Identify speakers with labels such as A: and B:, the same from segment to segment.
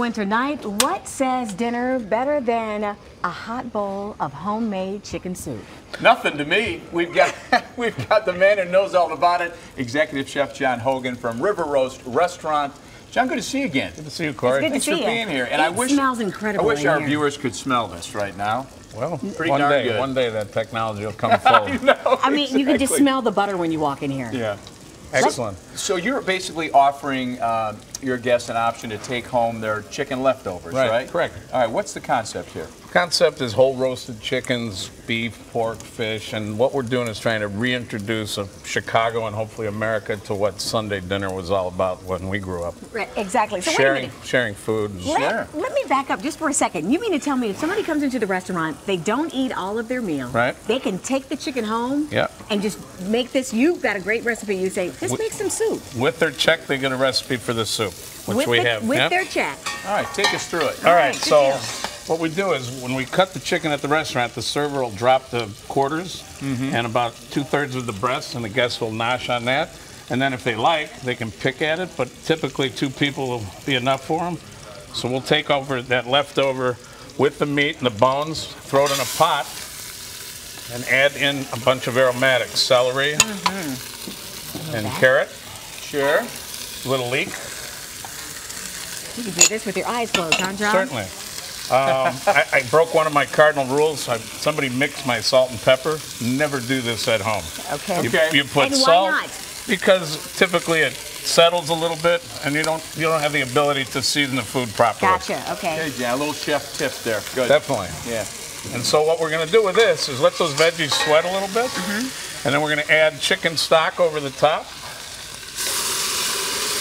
A: Winter night, what says dinner better than a hot bowl of homemade chicken soup?
B: Nothing to me. We've got we've got the man who knows all about it, Executive Chef John Hogan from River Roast Restaurant. John, good to see you again.
C: Good to see you, Corey.
A: It's good
B: Thanks
A: to
B: for
A: see you.
B: being here. And
A: It
B: I wish
A: smells incredible
B: I wish
A: in
B: our
A: here.
B: viewers could smell this right now.
C: Well,
B: Pretty
C: one
B: darn
C: day,
B: good.
C: one day that technology will come full.
B: No,
A: I mean, you can just smell the butter when you walk in here.
B: Yeah.
C: Excellent.
B: So you're basically offering uh, your guests an option to take home their chicken leftovers,
C: Right,
B: right?
C: correct.
B: All right. What's the concept here?
C: Concept is whole roasted chickens, beef, pork, fish, and what we're doing is trying to reintroduce uh, Chicago and hopefully America to what Sunday dinner was all about when we grew up.
A: Right, exactly. So wait a
C: sharing, sharing food. and-
B: Sure.
A: Let, let me back up just for a second. You mean to tell me if somebody comes into the restaurant, they don't eat all of their meal,
C: Right.
A: They can take the chicken home,
C: Yeah.
A: and just make this. You've got a great recipe. You say, just
C: Wi-
A: make some soup
C: With their check, they get a recipe for the soup, which
A: with,
C: we
A: the-
C: have.
A: with
C: Yep.
A: their check.
B: All right. Take us through it.
C: All right,
A: Alright, good
C: so
A: deal.
C: What we do is when we cut the chicken at the restaurant, the server will drop the quarters
A: Mm-hmm.
C: and about two thirds of the breast, and the guests will nosh on that. And then if they like, they can pick at it, but typically two people will be enough for them. So we'll take over that leftover with the meat and the bones, throw it in a pot, and add in a bunch of aromatics, celery
A: Mm-hmm.
C: and carrot,
B: Sure.
C: A little leek.
A: You can do this with your eyes closed, huh, John?
C: Certainly. Um, I, I broke one of my cardinal rules. I, somebody mixed my salt and pepper. Never do this at home.
A: Okay.
C: You,
B: Okay.
C: you put
A: And why
C: salt
A: not?
C: because typically it settles a little bit, and you don't you don't have the ability to season the food properly.
A: Gotcha. Okay.
B: Okay, John. A little chef tip there. Good.
C: Definitely.
B: Yeah.
C: And so what we're going to do with this is let those veggies sweat a little bit,
A: Mm-hmm.
C: and then we're going to add chicken stock over the top.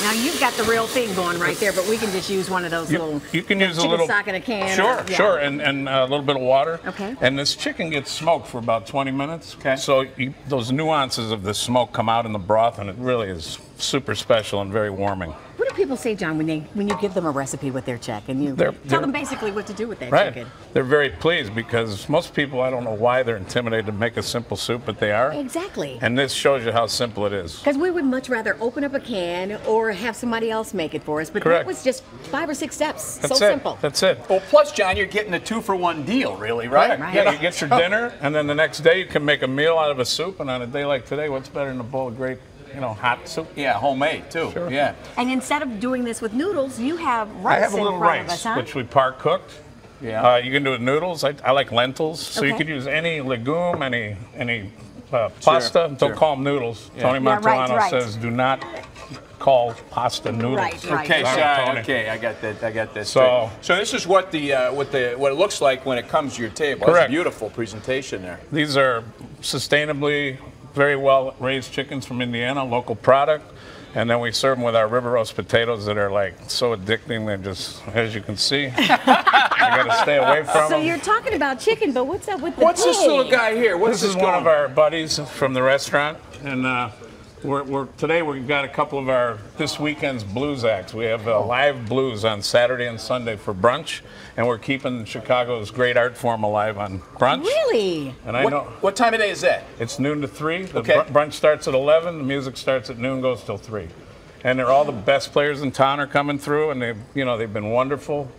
A: Now you've got the real thing going right there, but we can just use one of those
C: You,
A: little.
C: you can use a
A: chicken
C: little
A: stock in a can.
C: Sure,
A: or- yeah.
C: sure, and, and a little bit of water.
A: Okay.
C: And this chicken gets smoked for about 20 minutes.
B: Okay.
C: So you, those nuances of the smoke come out in the broth, and it really is super special and very warming.
A: What do people say, John, when they when you give them a recipe with their check and you
C: They're-
A: tell
C: they're-
A: them basically what to do with that
C: Right.
A: chicken?
C: They're very pleased because most people, I don't know why they're intimidated to make a simple soup, but they are.
A: Exactly.
C: And this shows you how simple it is.
A: Because we would much rather open up a can or have somebody else make it for us. But
C: Correct.
A: that was just five or six steps.
C: That's
A: so
C: it.
A: simple.
C: That's it.
B: Well, plus, John, you're getting a two for one deal, really, right?
A: Right.
C: Yeah, you get your dinner, and then the next day you can make a meal out of a soup. And on a day like today, what's better than a bowl of great, you know, hot soup?
B: Yeah, homemade too.
C: Sure.
B: Yeah.
A: and instead of doing this with noodles, you have rice
C: I have a
A: in
C: little
A: front of
C: rice,
A: us, huh?
C: which we par cooked.
B: Yeah.
C: Uh, you can do it noodles. I, I like lentils, so you
A: Okay.
C: could use any legume, any any uh, pasta. Don't
B: sure.
C: call them noodles. Tony
A: Yeah, right,
C: Mantuano
A: right.
C: says do not call pasta noodles.
A: Right, right.
B: Okay,
C: Sorry,
B: so, okay, I got that. I got that.
C: So-
B: straight. so this is what the uh, what the what it looks like when it comes to your table. It's a
C: Correct.
B: beautiful presentation there.
C: These are sustainably very well raised chickens from Indiana, local product. And then we serve them with our river roast potatoes that are like so addicting. They're just, as you can see, you got to stay away from
A: so
C: them.
A: you're talking about chicken, but what's up with the
B: What's this little guy here? What's
C: This is one of our buddies from the restaurant, and uh, we're, we're today we've got a couple of our this weekend's blues acts. We have uh, live blues on Saturday and Sunday for brunch, and we're keeping Chicago's great art form alive on brunch.
A: Really?
C: And I
B: What,
C: know
B: what time of day is that?
C: it's noon to three. The
B: Okay.
C: br- brunch starts at eleven. The music starts at noon, goes till three, and they're all the best players in town are coming through, and they you know they've been wonderful.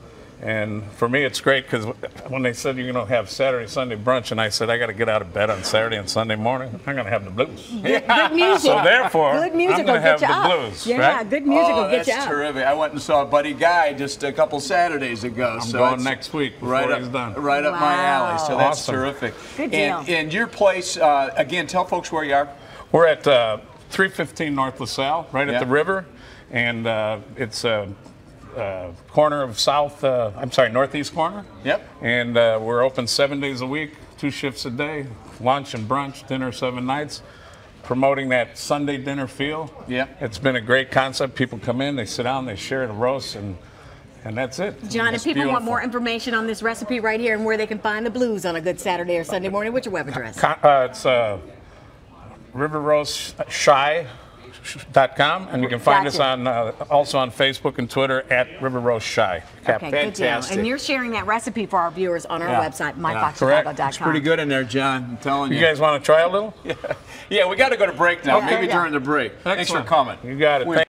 C: And for me, it's great because when they said you're going to have Saturday, Sunday brunch, and I said I got to get out of bed on Saturday and Sunday morning, I'm going to have the blues.
A: Good, good music.
C: So therefore,
A: good music
C: I'm gonna have the
A: up.
C: blues,
A: Yeah,
C: right?
A: good music
B: oh,
A: will get
B: that's
A: you up.
B: terrific. I went and saw Buddy Guy just a couple Saturdays ago.
C: I'm
B: so
C: going next week before
B: right
C: he's
B: up,
C: done.
B: Right up my alley. So that's
C: Awesome.
B: terrific.
A: Good deal.
B: and your place, uh, again, tell folks where you are.
C: We're at uh, 315 North LaSalle, right
B: Yeah.
C: at the river, and uh, it's a uh, corner of South. Uh, I'm sorry, Northeast corner.
B: Yep.
C: And uh, we're open seven days a week, two shifts a day, lunch and brunch, dinner seven nights. Promoting that Sunday dinner feel.
B: Yeah.
C: It's been a great concept. People come in, they sit down, they share the roast, and and that's it.
A: John,
C: It's
A: if people want more information on this recipe right here and where they can find the blues on a good Saturday or Sunday morning, what's your web address?
C: Uh, it's uh, River Roast Shy. Com, and you can find us on uh, also on Facebook and Twitter at River Roast Shy. Cap-
A: Okay, good deal.
B: fantastic.
A: And you're sharing that recipe for our viewers on our
B: Yeah.
A: website,
B: Yeah.
A: myfoxchicago.com.
B: It's pretty good in there, John. I'm telling you.
C: You guys want to try a little?
B: yeah, yeah, we got to go to break now.
A: Okay.
B: Maybe during the break. Thanks for coming.
C: You got it.
B: We
C: Thank-